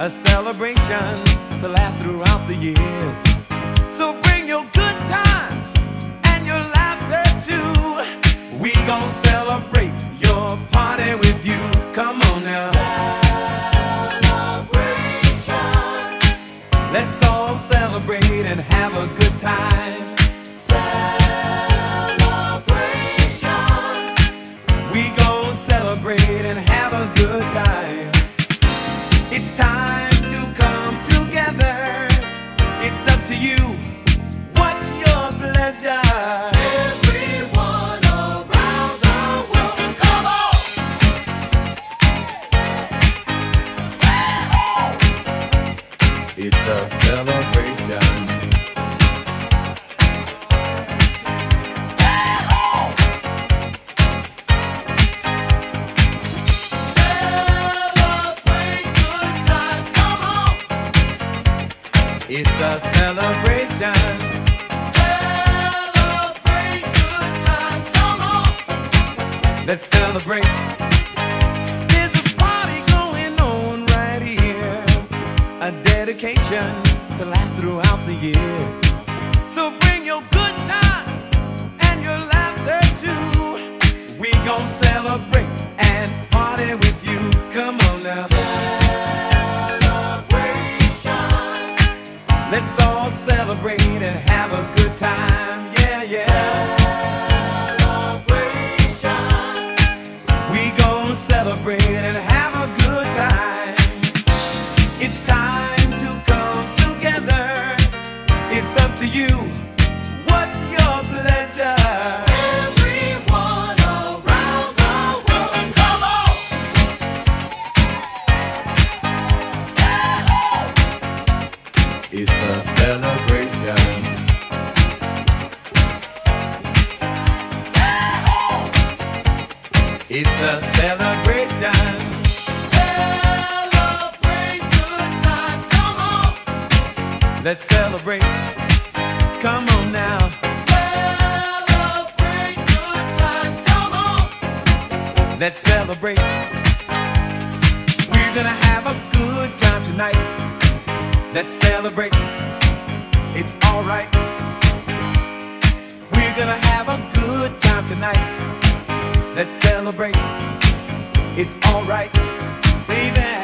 a celebration to last throughout the years. It's a celebration. Celebrate good times, come on. It's a celebration. Celebrate good times, come on. Let's celebrate. A dedication to last throughout the years. So bring your good times and your laughter too. We gon' celebrate and party with you. Come on now. Celebration. Let's all celebrate and have a good time. Yeah, yeah. It's a celebration. Celebrate good times, come on. Let's celebrate. Come on now. Celebrate good times, come on. Let's celebrate. We're gonna have a good time tonight. Let's celebrate. It's alright. We're gonna have a good time tonight. Let's celebrate. It's alright, baby.